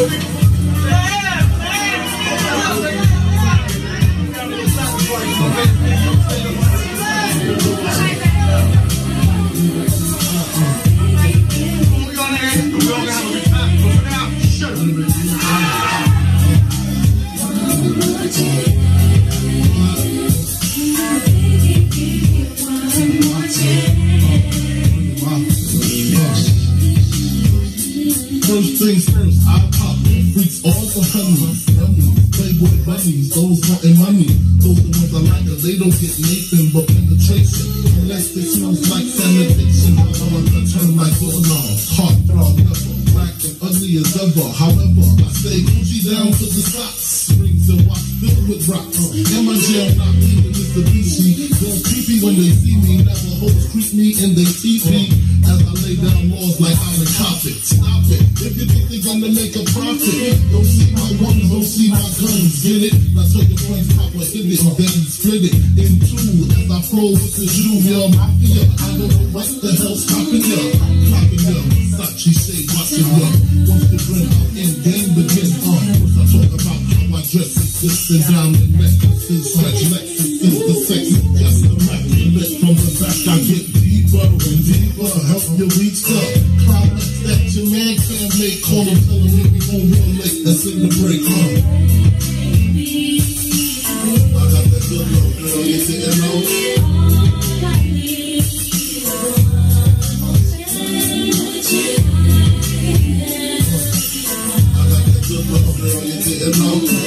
moving playboy bunnies, those wanting money. Those the ones I like, 'cause they don't get Nathan but penetration. Unless they smells like sanitation. I'm gonna turn my like doorknobs, heart throb never, black and ugly as ever. However, I stay Gucci down to the socks, and watch filled with rocks. And my jail not even Mitsubishi. They're creepy when they see me, never hoes creep me and they teepee. As I lay down laws like I'm a cop it. Stop it. If you think they're gonna make a profit, don't see my ones, don't see my guns. Get it? Now take your points, pop a hit it, then split it in two. As I flow with the Junior Mafia, I don't know what the hell's popping ya. Clocking ya, Versace shade, watching ya. Once the grin out in game begin, uh, once I talk about I dress, just the diamond necklaces, stretch Lexus is the sex, just immaculate. From the back, I get deeper and deeper, help you reach the climax that your man can't make. Call him, tell him he won't run late, that's in the break, uh. I got that good little girl, you know. I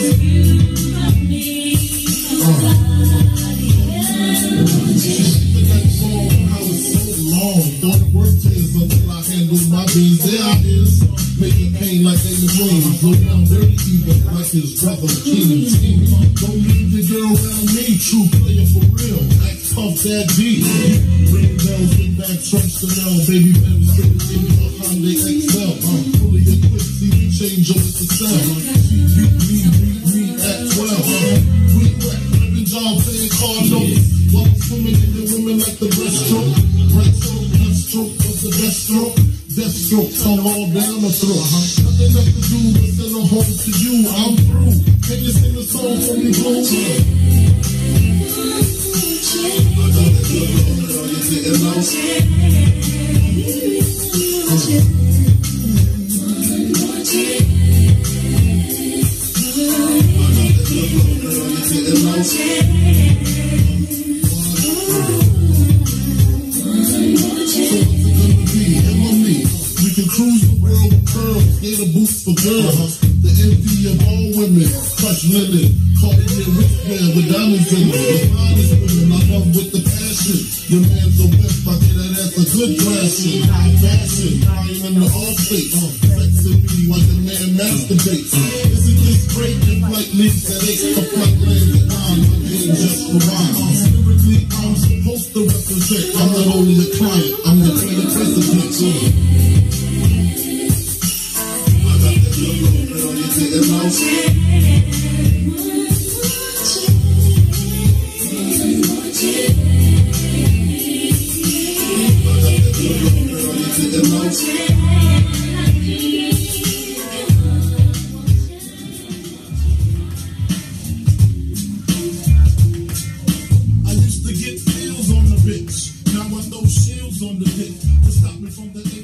I is, making pain like they was wings. Low down dirty even like his brother, King Team. Don't leave the girl around me, true player for real. Act tough, that G. Ring bells, big bag, Trump Chanel, baby Ben, straight in your Hyundai XL. I'm fully equipped, see change over the cell. She beat me, beat me at 12. Uh, we wet, ribbon job, playing car notes. While I'm swimming in the women like the breaststroke. Right stroke, left stroke was the best stroke. Death stroke, tongue all down the throat. Nothing left to do but send a home to you. I'm through. Can you sing a song for me, boo? I cruise the world with curls, gator boots for girls. The envy of all women, crush linen, Cartier wristband with diamonds in it. The finest women I love with the passion. Your man's a whip, I get that ass a good thrashing. High fashion, crying in the off face. Sexing me while the man masturbates. Isn't this great? If flight leaves at eight, a flight lands at nine, my game just rewind. Lyrically, I'm supposed to represent. I'm not only a client, on the bitch. Now I throw shields on the dick to stop me from the.